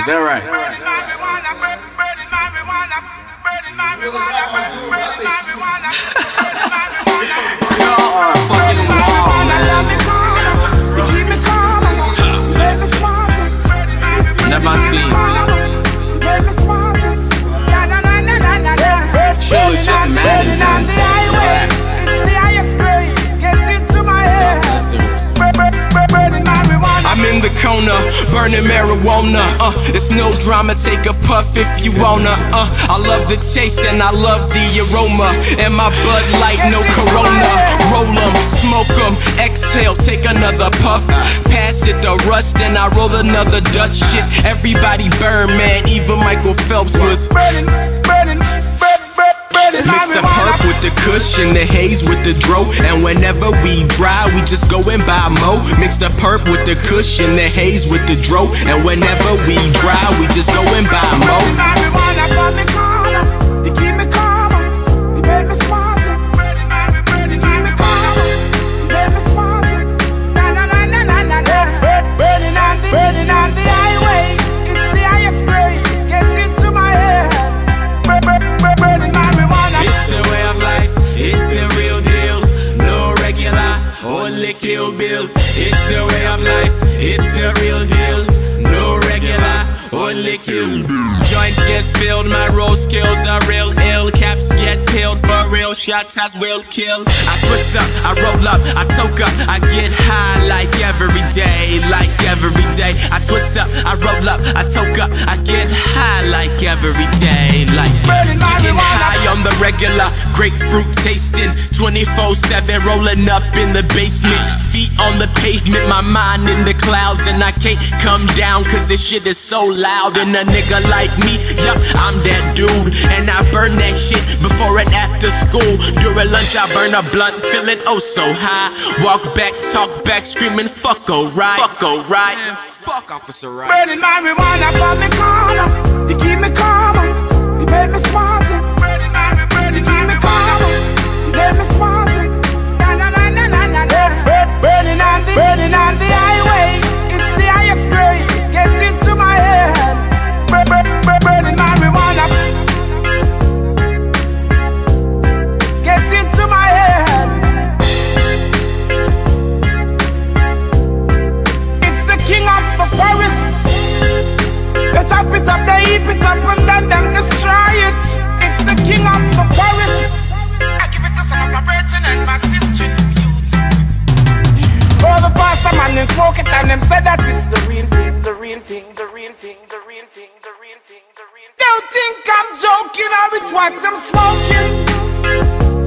Is that right? Y'all are burning marijuana. Uh, it's no drama, take a puff if you wanna. Uh, I love the taste and I love the aroma. And my Bud Light, no Corona. Roll 'em, smoke 'em, exhale, take another puff. Pass it the Rust and I roll another Dutch shit. Everybody burn, man. Even Michael Phelps was. Mix the purp with the cushion, the haze with the dro. And whenever we dry, we just go and buy mo. Mix the purp with the cushion, the haze with the dro. And whenever we dry, we just go and buy mo. Kill bill. It's the way of life, it's the real deal. No regular, only kill bill. Joints get filled, my roll skills are real ill. Caps get peeled for real, shots as will kill. I twist up, I roll up, I toke up, I get high like every day, like every day. I twist up, I roll up, I toke up, I get high like every day, like getting high on the regular, grapefruit tasting, 24/7 rolling up in the basement, feet on the pavement, my mind in the clouds, and I can't come down 'cause this shit is so loud. And a nigga like me, yup, I'm that dude, and I burn that shit before and after school. During lunch, I burn a blunt, feeling oh so high. Walk back, talk back, screaming fuck alright, fuck alright. Man, fuck Officer Right. Burning marijuana from me corner. You keep me calm. You make me smarter. And them said that it's the real thing, the real thing, the real thing, the real thing, the real thing, the real thing. Don't think I'm joking or it's what I'm smoking.